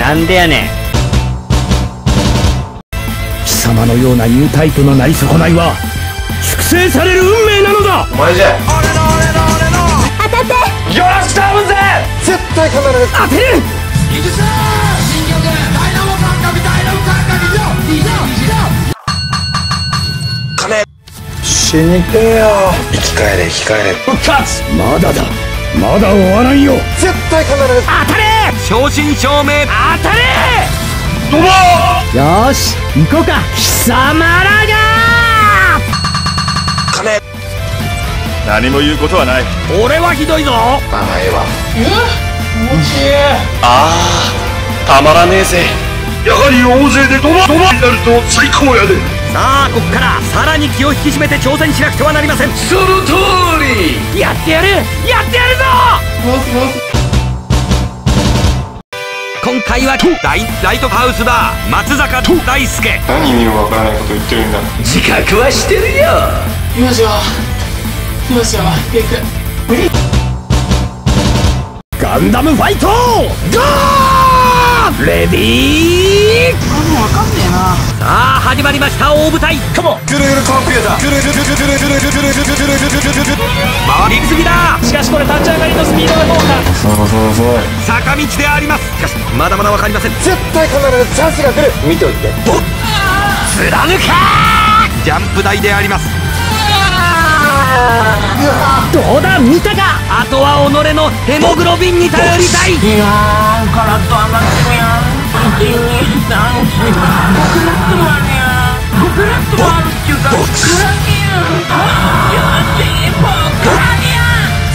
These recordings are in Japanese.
なんでやねん。貴様のようなニュータイプのなり損ないは粛清される運命なのだ！お前じゃ。当たって。よろしく頼むぜ！絶対必ず当てる！死にてえよ。生き返れ生き返れ。復活！まだだまだ終わらんよ。絶対必ず当たれ。正真正銘。当たれ。よーし行こうか。貴様らが。何も言うことはない。俺はひどいぞ。まあまあええ。わああたまらねえぜ。やはり大勢でドバドバになると最高やでさあここからさらに気を引き締めて挑戦しなくてはなりません。その通り。やってやる！やってやるぞ！今回は大ライトハウスだ松坂大輔。何意味のわからないこと言ってるんだ。自覚はしてるよ。ガンダムファイト！ゴー！レディーさあ始まりました大舞台。カモンぐるぐるコンピューター。ぐるぐるぐるぐるぐるぐるぐるぐるぐるぐるぐる回りすぎだしかしこれ立ち上がりのスピードがどうか坂道でありますしかしまだまだわかりません絶対必ずチャンスが来る見といて貫かジャンプ台でありますどうだ見たかあとは己のヘモグロビンに頼りたい何い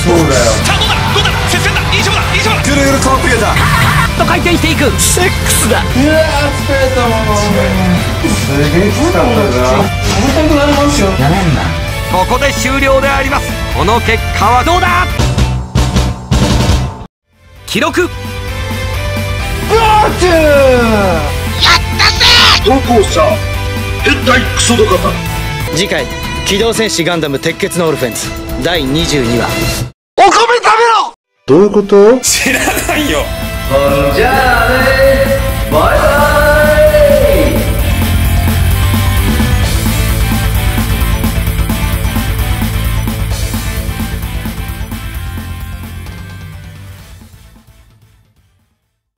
そうだよ。だ？だだだぐるぐると回転していく。セックスだ。うわ疲れたもん。すげえ疲れたんだな食べたくなりますよ。やめんなここで終了であります。この結果はどうだ？記録。ブラッチュー投稿者変態クソドカタ次回「機動戦士ガンダム鉄血のオルフェンズ」第22話。お米食べろ！どういうこと？知らないよ。じゃあね